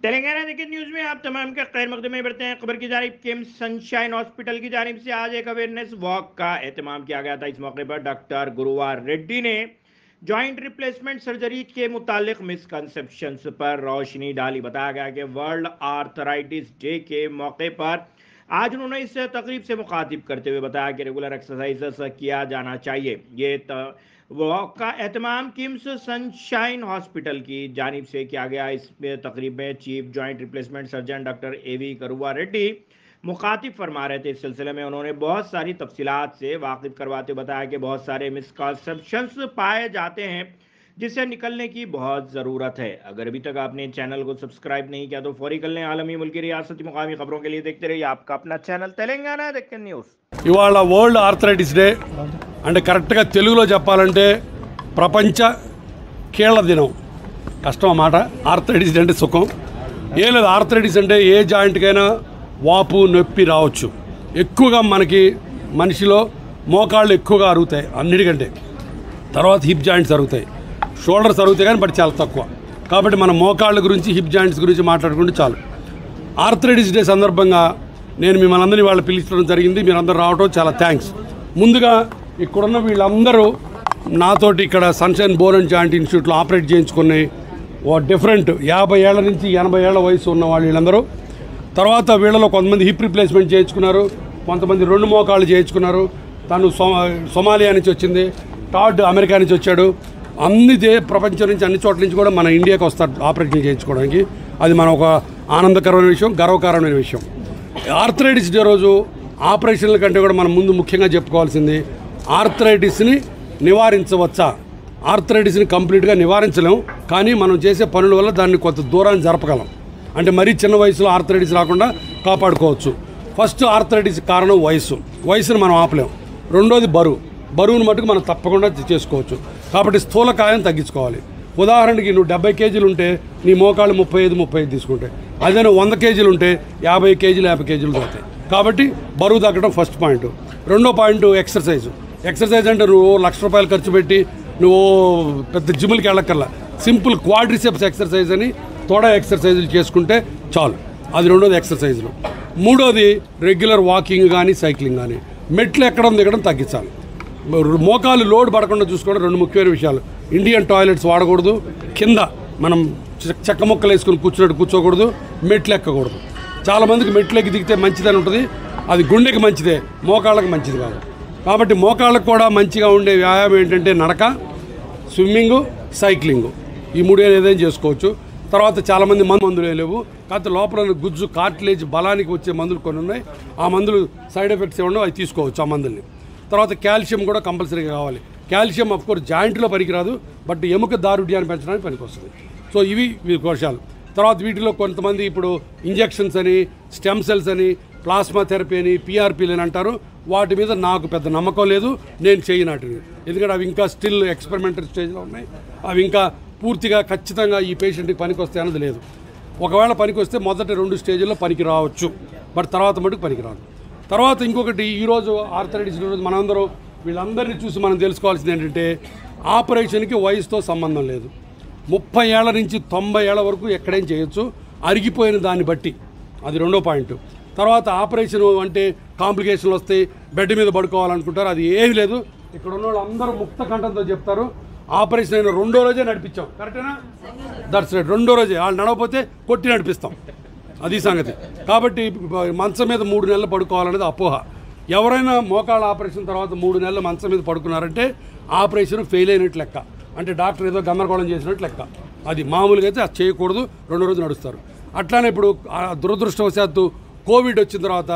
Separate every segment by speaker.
Speaker 1: तमाम के खैर मकदमे में बढ़ते हैं। खबर की जानब किम सनशाइन हॉस्पिटल की जानब से आज एक अवेयरनेस वॉक का अहतमाम किया गया था। इस मौके पर डॉक्टर गुरुवार रेड्डी ने जॉइंट रिप्लेसमेंट सर्जरी के मुतालिक मिसकनसेप्शन पर रोशनी डाली। बताया गया कि वर्ल्ड आर्थराइटिस डे के मौके पर आज उन्होंने इस तकरीब से मुखातिब करते हुए बताया कि रेगुलर एक्सरसाइज किया जाना चाहिए। ये वॉक का एहतमाम किम्स सनशाइन हॉस्पिटल की जानब से किया गया। इस तकरीब में chief joint replacement surgeon doctor A V Gurava Reddy मुखातिब फरमा रहे थे। इस सिलसिले में उन्होंने बहुत सारी तफसीत से वाकिफ करवाते बताया कि बहुत सारे मिसकॉन्सेप्शंस पाए जाते हैं। जिससे निकलने की बहुत ज़रूरत है अगर अभी तक आपने चैनल को सब्सक्राइब नहीं किया तो फौरी कर लें आलमी मुल्की रियासती मुकामी खबरों के लिए देखते रहिए आपका अपना चैनल तेलंगाना दक्कन न्यूज़
Speaker 2: ఇవాళ వరల్డ్ ఆర్థరైటిస్ డే అంటే కరెక్ట్గా తెలుగులో చెప్పాలంటే ప్రపంచ కీళ్ళ దినం కష్టం ఆ మాట ఆర్థరైటిస్ అంటే సుఖం ఏం లేదు ఆర్థరైటిస్ అంటే ఏ జాయింట్కైనా వాపు నొప్పి రావచ్చు ఎక్కువగా మనకి మనిషిలో మోకాళ్ళు ఎక్కువగా అరుగుతాయి అన్నిటికంటే తర్వాత హిప్ జాయింట్స్ అరుగుతాయి షోల్డర్స్ అరుగుతాయి కానీ బట్ చాలా తక్కువ. కాబట్టి మన మోకాళ్ళ గురించి హిప్ జాయింట్స్ గురించి మాట్లాడుకుంటే చాలు. ఆర్థరైటిస్ డే సందర్భంగా నేను మిమ్మల్ని అందరినీ వాళ్ళు పిలిచడం జరిగింది. మీరందరూ రావడం చాలా థ్యాంక్స్ ముందుగా ఇక్కడున్న వీళ్ళందరూ నాతోటి ఇక్కడ సన్షైన్ బోన్ అండ్ జాయింట్ ఇన్స్టిట్యూట్లో ఆపరేట్ చేయించుకుని ఓ డిఫరెంట్ యాభై ఏళ్ళ నుంచి ఎనభై ఏళ్ళ వయసు ఉన్న వాళ్ళు వీళ్ళందరూ. తర్వాత వీళ్ళలో కొంతమంది హిప్ రిప్లేస్మెంట్ చేయించుకున్నారు. కొంతమంది రెండు మోకాళ్ళు చేయించుకున్నారు. తను సొమా సొమాలియా నుంచి వచ్చింది. టాడ్ అమెరికా నుంచి వచ్చాడు. అన్ని దే ప్రపంచం నుంచి అన్ని చోట్ల నుంచి కూడా మన ఇండియాకి వస్తారు ఆపరేషన్ చేయించుకోవడానికి. అది మన ఒక ఆనందకరమైన విషయం గర్వకారమైన విషయం. ఆర్థరైటిస్ డే రోజు ఆపరేషన్ల కంటే కూడా మనం ముందు ముఖ్యంగా చెప్పుకోవాల్సింది ఆర్థరైటిస్ని నివారించవచ్చా? ఆర్థరైటిస్ని కంప్లీట్గా నివారించలేం కానీ మనం చేసే పనుల వల్ల దాన్ని కొంత దూరాన్ని జరపగలం. అంటే మరీ చిన్న వయసులో ఆర్థరైటిస్ రాకుండా కాపాడుకోవచ్చు. ఫస్ట్ ఆర్థరైటిస్ కారణం వయసు వయసును మనం ఆపలేం. రెండోది బరువు. బరువును మటుకు మనం తప్పకుండా చేసుకోవచ్చు. కాబట్టి స్థూలకాయం తగ్గించుకోవాలి. ఉదాహరణకి నువ్వు డెబ్బై కేజీలు ఉంటే నీ మోకాళ్ళు ముప్పై ఐదు ముప్పై ఐదు తీసుకుంటే. అదే నువ్వు వంద కేజీలు ఉంటే యాభై కేజీలు యాభై కేజీలు తగ్గుతాయి కాబట్టి బరువు తగ్గడం ఫస్ట్ పాయింట్. రెండో పాయింట్ ఎక్సర్సైజ్. ఎక్సర్సైజ్ అంటే నువ్వు లక్ష రూపాయలు ఖర్చు పెట్టి నువ్వు పెద్ద జిమ్లకి వెళ్ళక్కర్లా. సింపుల్ క్వాడ్రిసెప్స్ ఎక్సర్సైజ్ అని తోడ ఎక్సర్సైజులు చేసుకుంటే చాలు. అది రెండోది ఎక్సర్సైజులు. మూడోది రెగ్యులర్ వాకింగ్ కానీ సైక్లింగ్ కానీ మెట్లు ఎక్కడం దిగడం తగ్గించాలి. మోకాలు లోడ్ పడకుండా చూసుకోవడం రెండు ముఖ్యమైన విషయాలు. ఇండియన్ టాయిలెట్స్ వాడకూడదు. కింద మనం చె- చెక్క ముక్కలు వేసుకుని కూర్చున్నట్టు కూర్చోకూడదు. మెట్లు ఎక్కకూడదు. చాలామందికి మెట్లు ఎక్కి దిగితే మంచిదని ఉంటుంది. అది గుండెకి మంచిదే మోకాళ్ళకి మంచిది కాదు. కాబట్టి మోకాళ్ళకు కూడా మంచిగా ఉండే వ్యాయామం ఏంటంటే నడక స్విమ్మింగు సైక్లింగు. ఈ మూడు ఏదైనా చేసుకోవచ్చు. తర్వాత చాలామంది మందు మందులు లేవు. కాకపోతే లోపల గుజ్జు కార్టిలేజ్ బలానికి వచ్చే మందులు కొన్ని ఉన్నాయి. ఆ మందులు సైడ్ ఎఫెక్ట్స్ ఏమన్నా అవి తీసుకోవచ్చు ఆ మందుల్ని. తర్వాత కాల్షియం కూడా కంపల్సరీగా కావాలి. కాల్షియం అఫ్ కోర్స్ జాయింట్లో పనికిరాదు బట్ ఎముక దారుడ్యాన్ని పెంచడానికి పనికొస్తుంది. సో ఇవి కోశాలు. తర్వాత వీటిలో కొంతమంది ఇప్పుడు ఇంజెక్షన్స్ అని స్టెమ్ సెల్స్ అని ప్లాస్మా థెరపీ అని పీఆర్పీలు అని అంటారు. వాటి మీద నాకు పెద్ద నమ్మకం లేదు నేను చేయనట్టు. ఎందుకంటే అవి ఇంకా స్టిల్ ఎక్స్పెరిమెంటల్ స్టేజ్లో ఉన్నాయి. అవి ఇంకా పూర్తిగా ఖచ్చితంగా ఈ పేషెంట్కి పనికి వస్తాయి అన్నది లేదు. ఒకవేళ పనికి వస్తే మొదటి రెండు స్టేజ్లో పనికి రావచ్చు. బట్ తర్వాత మటుకు పనికి రాదు. తర్వాత ఇంకొకటి ఈరోజు ఆర్థరైటిస్ రోజు మనందరం వీళ్ళందరినీ చూసి మనం తెలుసుకోవాల్సింది ఏంటంటే ఆపరేషన్కి వయసుతో సంబంధం లేదు. ముప్పై ఏళ్ళ నుంచి తొంభై ఏళ్ళ వరకు ఎక్కడేం చేయొచ్చు. అరిగిపోయిన దాన్ని బట్టి. అది రెండో పాయింట్. తర్వాత ఆపరేషన్ అంటే కాంప్లికేషన్లు వస్తాయి. బెడ్ మీద పడుకోవాలనుకుంటారు. అది ఏమీ లేదు. ఇక్కడ ఉన్న వాళ్ళు అందరూ ముక్త కంఠంతో చెప్తారు. ఆపరేషన్ అయిన రెండో రోజే నడిపించాం. కరెక్టేనా? That's right. రెండో రోజే. వాళ్ళు నడవకపోతే కొట్టి నడిపిస్తాం. అది సంగతి. కాబట్టి మంచం మీద మూడు నెలలు పడుకోవాలనేది అపోహ. ఎవరైనా మోకాళ్ళ ఆపరేషన్ తర్వాత మూడు నెలలు మంచం మీద పడుకున్నారంటే ఆపరేషన్ ఫెయిల్ అయినట్టు లెక్క. అంటే డాక్టర్ ఏదో గమ్మరగోళం చేసినట్టు లెక్క. అది మామూలుగా అయితే అది చేయకూడదు రెండు రోజులు నడుస్తారు. అట్లానే ఇప్పుడు దురదృష్టవశాత్తు కోవిడ్ వచ్చిన తర్వాత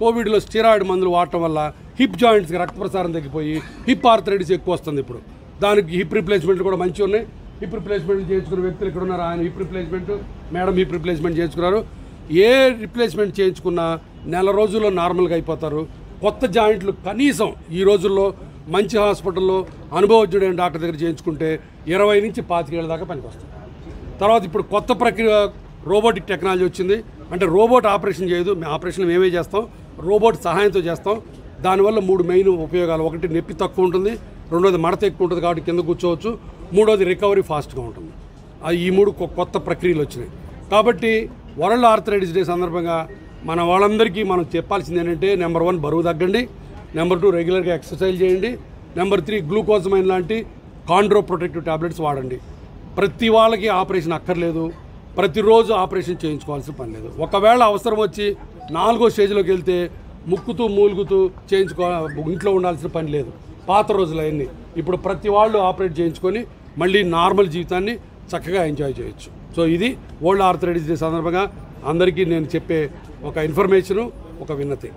Speaker 2: కోవిడ్లో స్టిరాయిడ్ మందులు వాడటం వల్ల హిప్ జాయింట్స్కి రక్త ప్రసారం తగ్గిపోయి హిప్ ఆర్థరైటిస్ ఎక్కువ వస్తుంది ఇప్పుడు. దానికి హిప్ రిప్లేస్మెంట్లు కూడా మంచిగా ఉన్నాయి. హిప్ రిప్లేస్మెంట్ చేయించుకున్న వ్యక్తులు ఇక్కడ ఉన్నారు ఆయన hip replacement madam hip replacement చేయించుకున్నారు. ఏ రిప్లేస్మెంట్ చేయించుకున్నా నెల రోజుల్లో నార్మల్గా అయిపోతారు. కొత్త జాయింట్లు కనీసం ఈ రోజుల్లో మంచి హాస్పిటల్లో అనుభవజ్ఞుడైన డాక్టర్ దగ్గర చేయించుకుంటే ఇరవై నుంచి పాతికేళ్ళ దాకా పనికొస్తుంది. తర్వాత ఇప్పుడు కొత్త ప్రక్రియ రోబోటిక్ టెక్నాలజీ వచ్చింది. అంటే రోబోట్ ఆపరేషన్ చేయదు. మేము ఆపరేషన్ మేమే చేస్తాం. రోబోట్ సహాయంతో చేస్తాం. దానివల్ల మూడు మెయిన్ ఉపయోగాలు. ఒకటి నొప్పి తక్కువ ఉంటుంది. రెండోది మడత ఎక్కువ ఉంటుంది కాబట్టి కింద కూర్చోవచ్చు. మూడోది రికవరీ ఫాస్ట్గా ఉంటుంది. ఈ మూడు కొత్త ప్రక్రియలు వచ్చినాయి. కాబట్టి వరల్డ్ ఆర్థరైటిస్ డే సందర్భంగా మన వాళ్ళందరికీ మనం చెప్పాల్సింది ఏంటంటే నెంబర్ వన్ బరువు తగ్గండి నెంబర్ టూ రెగ్యులర్గా ఎక్సర్సైజ్ చేయండి నెంబర్ త్రీ గ్లూకోజమైన్ లాంటి కాండ్రో ప్రొటెక్టివ్ టాబ్లెట్స్ వాడండి. ప్రతి వాళ్ళకి ఆపరేషన్ అక్కర్లేదు ప్రతిరోజు ఆపరేషన్ చేయించుకోవాల్సిన పని లేదు. ఒకవేళ అవసరం వచ్చి నాలుగో స్టేజ్లోకి వెళ్తే ముక్కుతూ మూలుగుతూ చేయించుకో ఇంట్లో ఉండాల్సిన పని లేదు. పాత రోజులు అవన్నీ ఇప్పుడు ప్రతి వాళ్ళు ఆపరేట్ చేయించుకొని మళ్ళీ నార్మల్ జీవితాన్ని చక్కగా ఎంజాయ్ చేయొచ్చు. సో ఇది వరల్డ్ ఆర్థరైటిస్ డే సందర్భంగా అందరికీ నేను చెప్పే ఒక ఇన్ఫర్మేషను ఒక విన్నతి.